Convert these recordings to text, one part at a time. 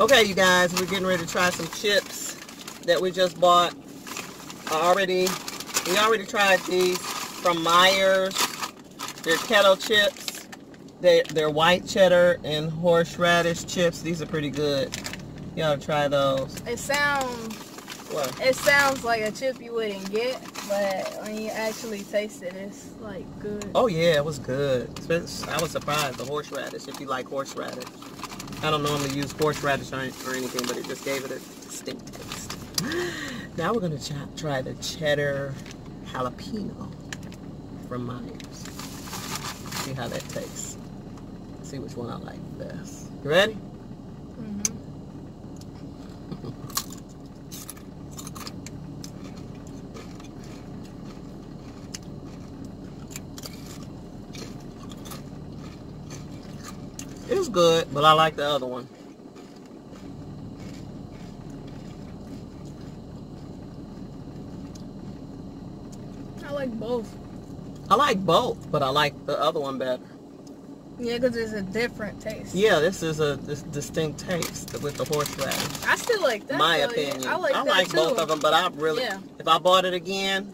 Okay, you guys, we're getting ready to try some chips that we just bought. I already, we already tried these from Meijer's. They're kettle chips. They, they're white cheddar and horseradish chips. These are pretty good. Y'all try those. It sounds What? it sounds like a chip you wouldn't get, but when you actually taste it, it's like good. Oh yeah, it was good. I was surprised the horseradish. If you like horseradish, I don't normally use horseradish or, or anything, but it just gave it a distinct taste. Now we're gonna try, try the cheddar jalapeno from Meijer's. See how that tastes. See which one I like best. You ready? hmm It's good, but I like the other one. I like both. I like both, but I like the other one better. Yeah, because it's a different taste. Yeah, this is a this distinct taste with the horseradish. I still like that. my though. opinion. I like that too. both of them, but I really, Yeah. if I bought it again,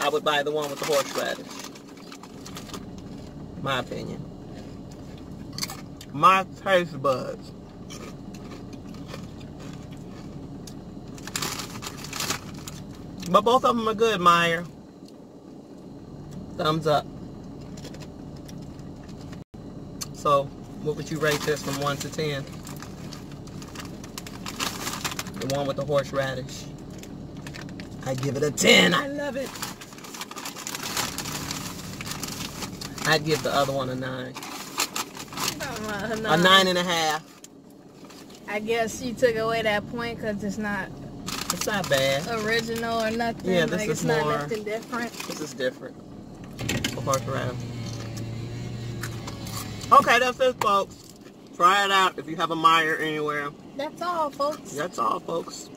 I would buy the one with the horseradish. My opinion. My taste buds. But both of them are good, Meijer. Thumbs up. So, what would you rate this from 1 to 10? The one with the horseradish. I give it a 10. I love it. I'd give the other one a 9. Uh, A nine and a half. I guess you took away that point because it's not It's not bad. original or nothing. Yeah, this like, is it's not more- nothing different. This is different. We'll park around. Okay, that's it, folks. Try it out if you have a Meijer anywhere. That's all, folks. That's all, folks.